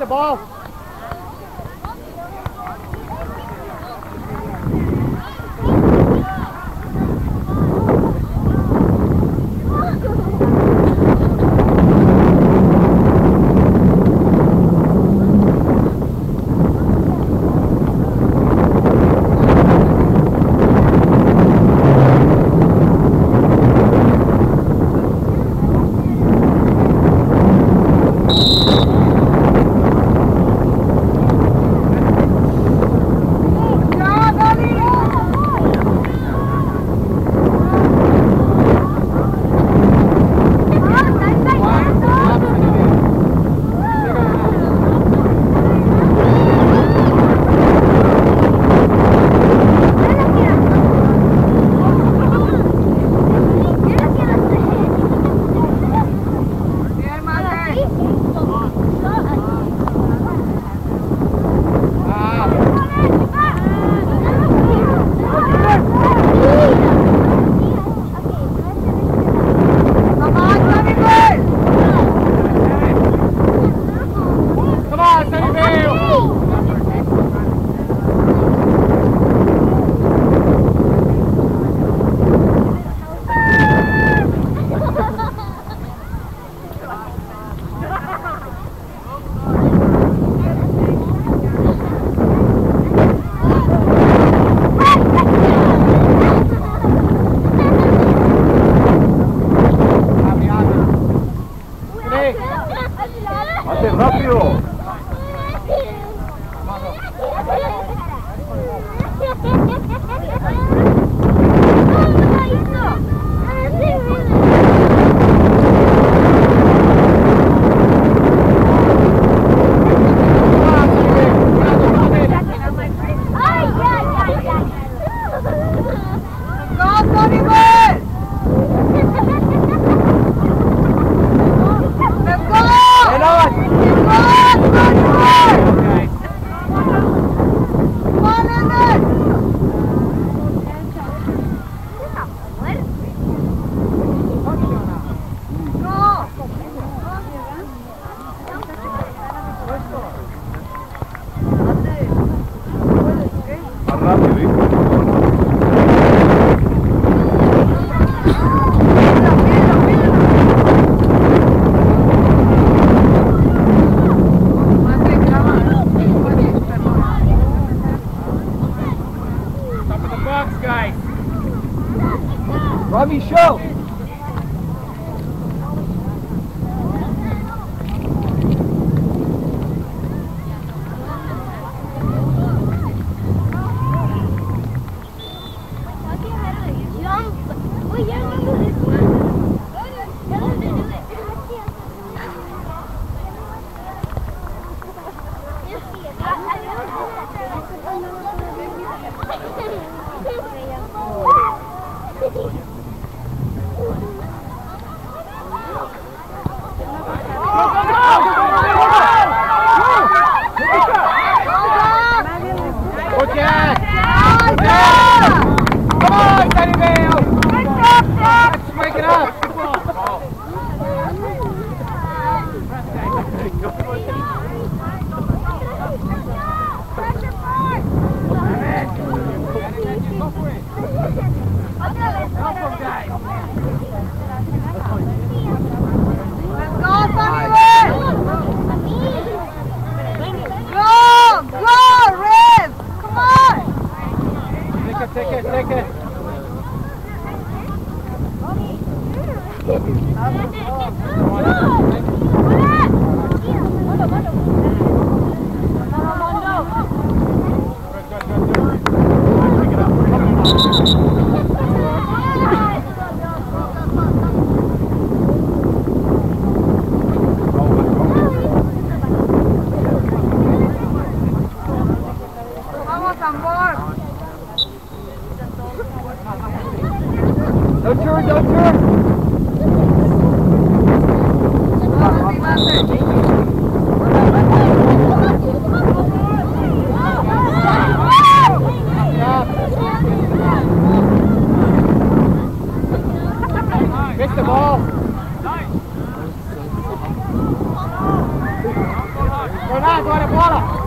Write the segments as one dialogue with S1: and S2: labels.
S1: the ball. Bye. Get the ball. Nice. Leonardo, olha a bola.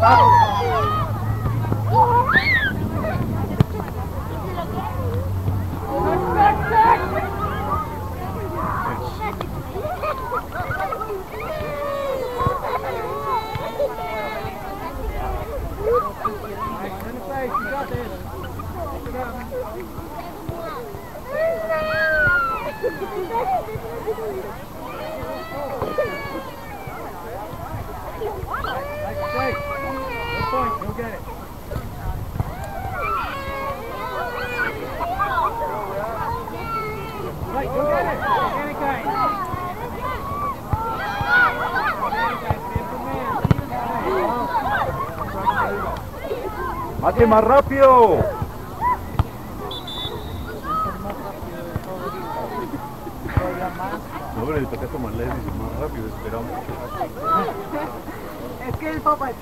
S2: 走 más rápido. No, pero le toca más rápido, esperamos.
S3: Es que el papá es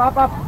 S2: up, up, up.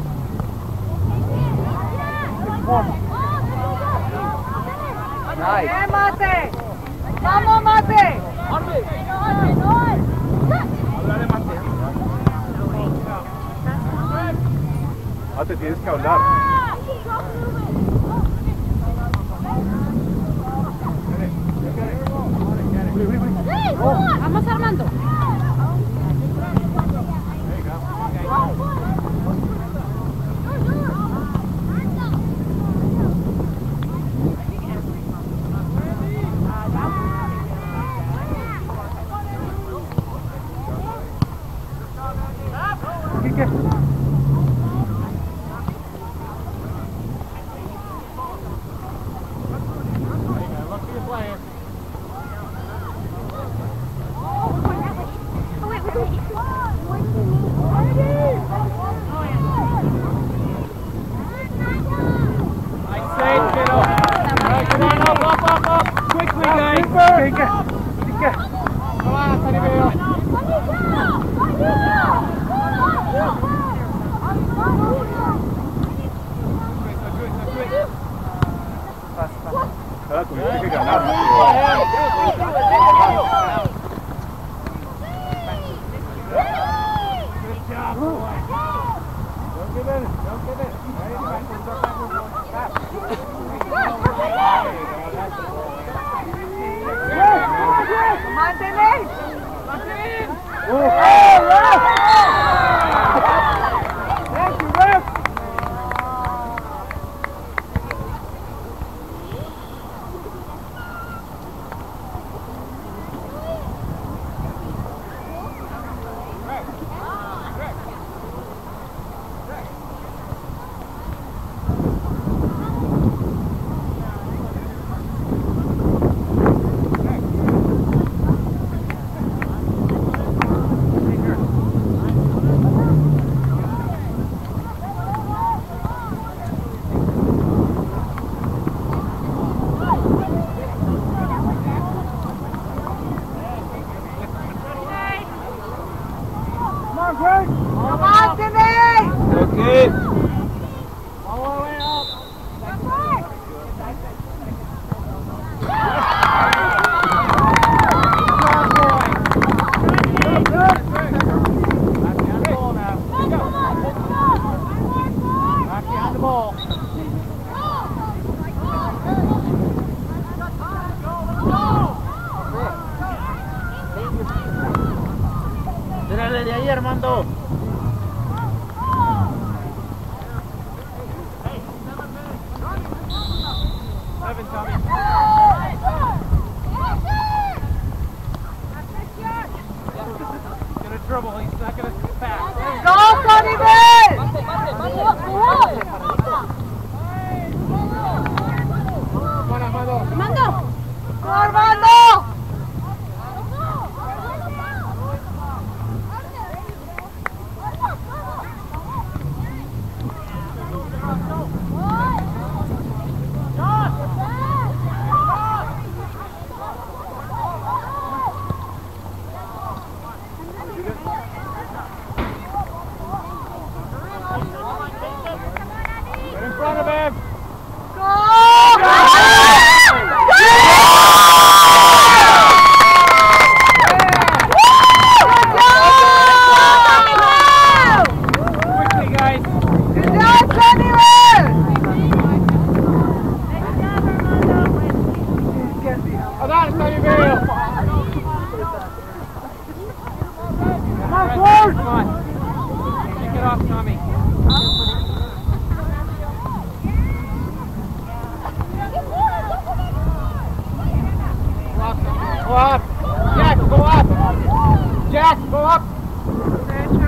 S1: Jack, go up.